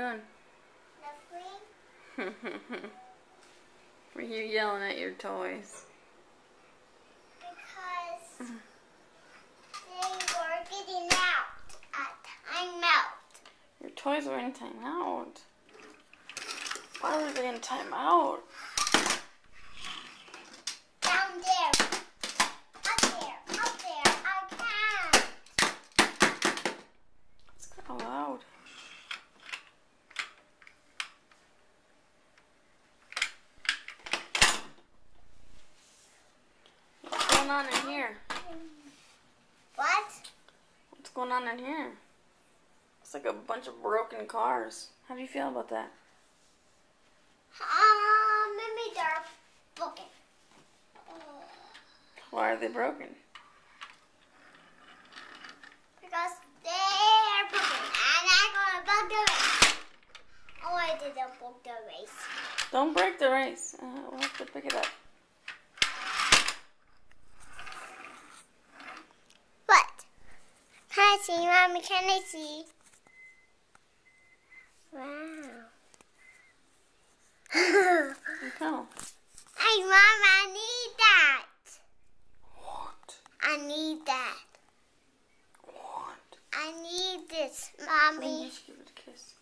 doing? Nothing. Were you yelling at your toys? Because they were getting out at timeout. Your toys were in timeout. Why were they in timeout? Going on in here? What? What's going on in here? It's like a bunch of broken cars. How do you feel about that? Um, maybe they're broken. Why are they broken? Because they're broken. And I'm gonna bug the race. Oh, I didn't book the race. Don't break the race. Uh, we'll have to pick it up. What? Can I see, Mommy? Can I see? Wow. No. Hey, Mom, I need that. What? I need that. What? I need this, Let me Mommy. just give it a kiss.